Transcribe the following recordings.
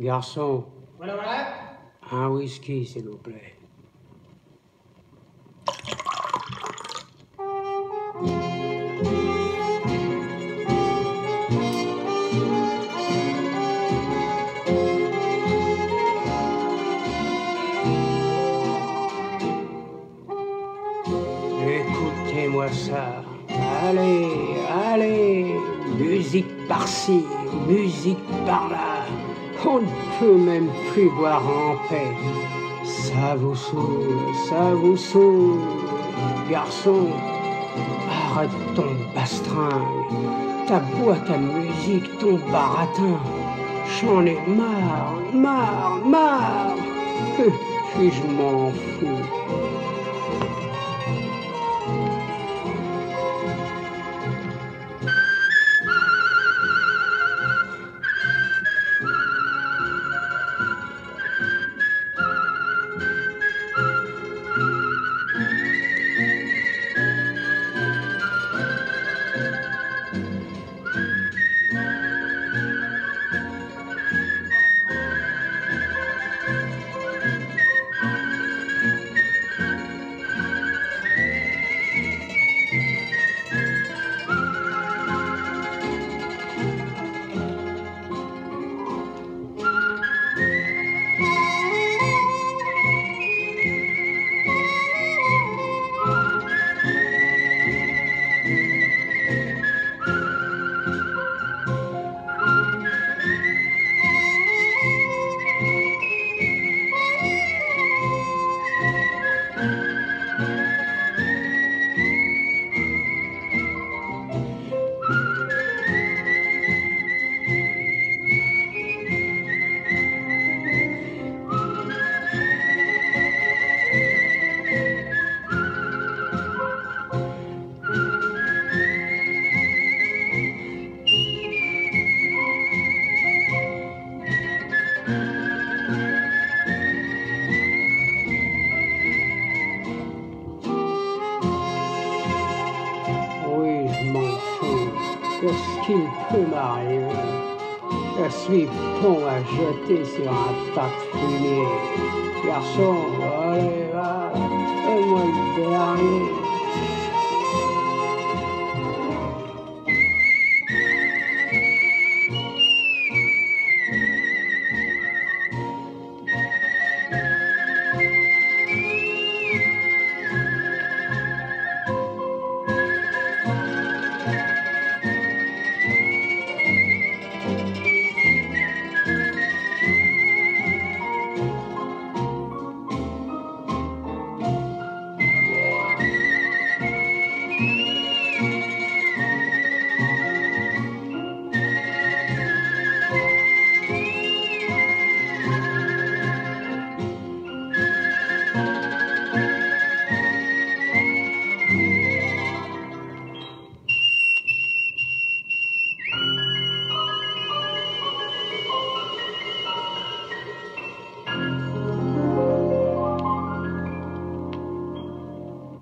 Garçon, Voilà, voilà. un whisky, s'il vous plaît. Écoutez-moi ça. Allez, allez, musique par-ci, musique par-là. On ne peut même plus boire en paix. Ça vous saoule, ça vous saoule. Garçon, arrête ton bastringue, ta boîte à musique, ton baratin. J'en ai marre, marre, marre. Puis je m'en fous. Fous. Qu'est-ce qu'il peut m'arriver Je suis bon à jeter sur un tas de fumier? Garçon, allez, va, fais-moi le dernier.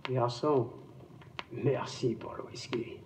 Garçon, merci pour le whisky.